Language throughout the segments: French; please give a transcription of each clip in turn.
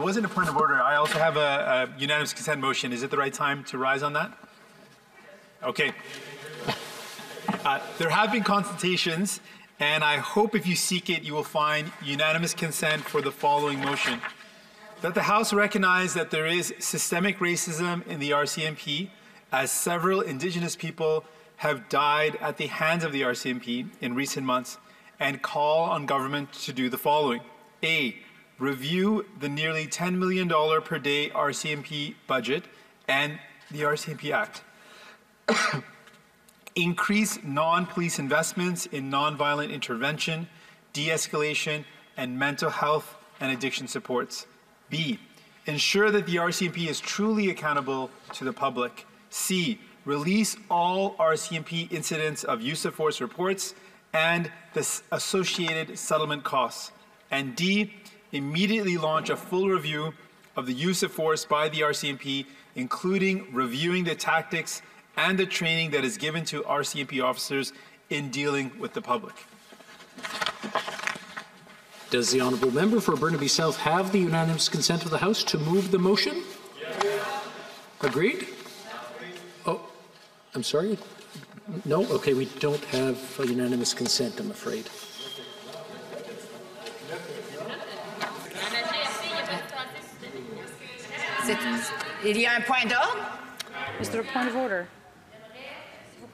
It wasn't a point of order. I also have a, a unanimous consent motion. Is it the right time to rise on that? Okay. Uh, there have been consultations, and I hope if you seek it, you will find unanimous consent for the following motion. That the House recognize that there is systemic racism in the RCMP, as several Indigenous people have died at the hands of the RCMP in recent months, and call on government to do the following. A. Review the nearly $10 million per day RCMP budget and the RCMP Act. Increase non-police investments in nonviolent intervention, de-escalation, and mental health and addiction supports. B. Ensure that the RCMP is truly accountable to the public. C. Release all RCMP incidents of use of force reports and the associated settlement costs. And D. Immediately launch a full review of the use of force by the RCMP, including reviewing the tactics and the training that is given to RCMP officers in dealing with the public. Does the honourable member for Burnaby South have the unanimous consent of the House to move the motion? Agreed? Oh, I'm sorry? No? Okay, we don't have a unanimous consent, I'm afraid. Il y a un point d'ordre? Is there a point of order?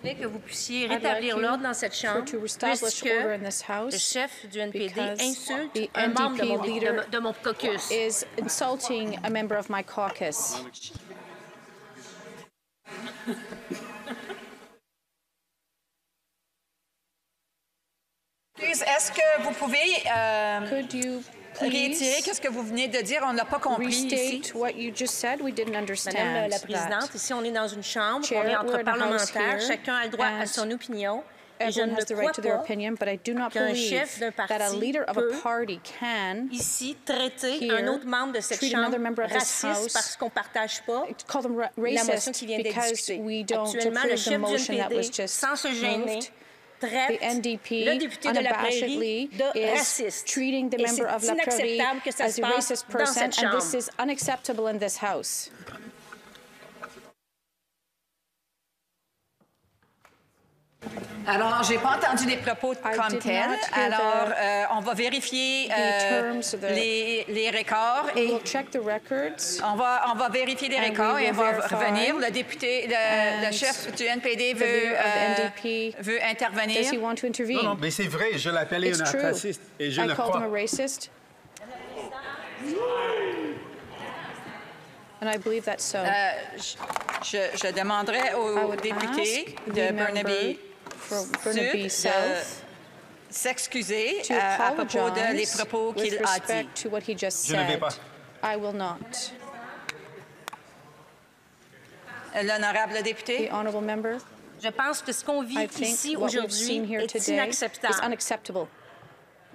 que vous puissiez rétablir l'ordre dans cette chambre, puisque order in this le house chef du NPD insulte the un membre de NDP mon, de, leader de mon caucus. is insulting a member of my caucus. Excuse, Est-ce que vous pouvez euh, Could you réitérer qu'est-ce que vous venez de dire? On ne l'a pas compris ici. restate what you just said? We didn't Madame understand la Présidente, ici on est dans une chambre, Chair, on est entre in a house parlementaires, chacun a le droit à son opinion. Everyone ne has the crois right to their pas opinion, but I do not qu'un believe chef d'un that a parti leader of peut a party can ici traiter Here, un autre membre de cette treat chambre another member of this raciste house parce qu'on ne partage pas call them ra- la motion racist qui vient d'être because discutée. we don't Actuellement, le approve the chef du motion that was NPD, just sans se gêner, moved. Traite The NDP le député de la unabashedly Prairie de is raciste. treating the member of La Prairie inacceptable que ça as a racist person, and this is unacceptable in this house. Alors, j'ai pas entendu les propos I comme tels. Alors, the- euh, on va vérifier euh, les, les records et We'll check the records. on va, on va vérifier les records et on va revenir. Le député, le, le And chef du NPD veut, euh, veut intervenir. Does he want to intervene? Non, non, mais c'est vrai, je l'appelais un raciste et je I le called him crois. a racist. And I believe that's so. Euh, je, je demanderai au député de the Burnaby s'excuser euh, à propos de les propos qu'il a dit. respect to what he just Je ne vais pas. I will not. L'honorable député? The honourable member, Je pense que ce qu'on vit ici aujourd'hui here est today is inacceptable.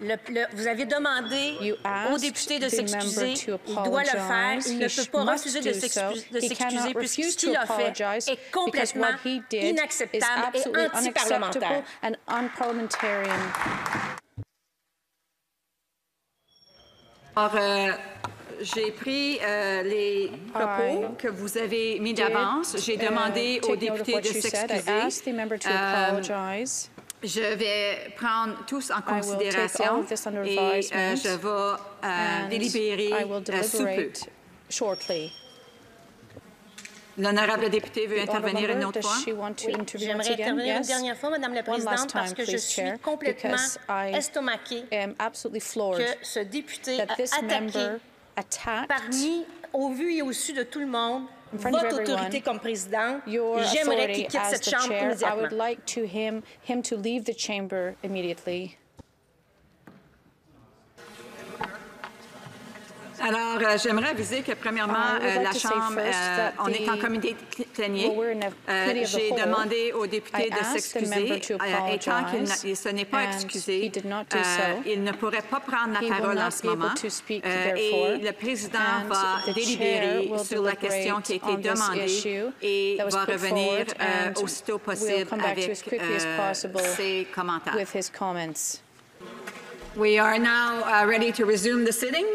Unacceptable. Le- le- vous avez demandé au asked député de the member s'excuser. to Il doit le faire. apologize. Il ne peut pas refuser de s'excuser puisque ce qu'il a fait est complètement inacceptable et antiparlementaire. Alors, euh, j'ai pris euh, les propos I que vous avez mis d'avance. J'ai demandé uh, au note of député de s'excuser. Je vais prendre tous en considération et euh, je vais euh, délibérer euh, sous peu. deliberate shortly. L'honorable député veut intervenir une autre fois? J'aimerais intervenir une dernière fois, Madame la Présidente, parce time, que je suis complètement because I estomaquée am absolutely floored que ce député a attaqué parmi, au vu et au su de tout le monde, votre autorité comme président. J'aimerais qu'il quitte cette the chambre immédiatement. would like to him him to leave the chamber immediately. Alors, euh, j'aimerais aviser que, premièrement, would euh, la Chambre, euh, on est en comité plénier. Euh, J'ai demandé au député I de s'excuser. et tant qu'il n'est pas excusé, il ne pourrait pas prendre la parole en ce moment. et le président va délibérer sur la question qui a été demandée et va revenir aussitôt possible avec ses commentaires. We are now uh, ready to resume the sitting.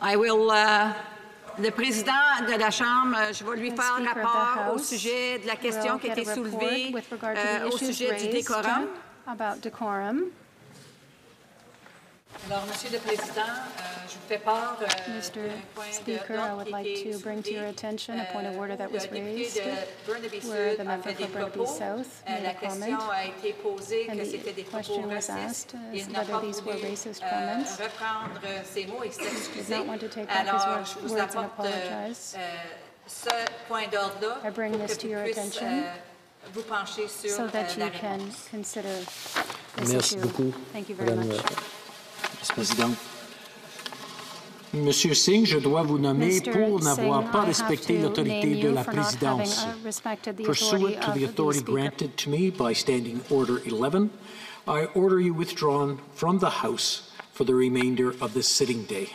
I will, uh, le président de la Chambre, euh, je vais lui The faire Speaker of the rapport au sujet de la question will qui a été soulevée with regard to euh, the au sujet du raised décorum. about decorum. Alors, Monsieur le Président, euh, Mr. Speaker, I would like to bring to your attention a point of order that was raised, where the member for Burnaby South made a comment, and the question was asked whether these were racist comments. He did not want to take back his words, and apologize. I bring this to your attention so that you can consider this issue. Thank you very Madame much. Monsieur Singh, je dois vous nommer Mr. pour n'avoir pas respecté l'autorité de la for not having, présidence. uh, the Pursuant to the authority granted to me by Standing Order 11, I order you withdrawn from the House for the remainder of this sitting day.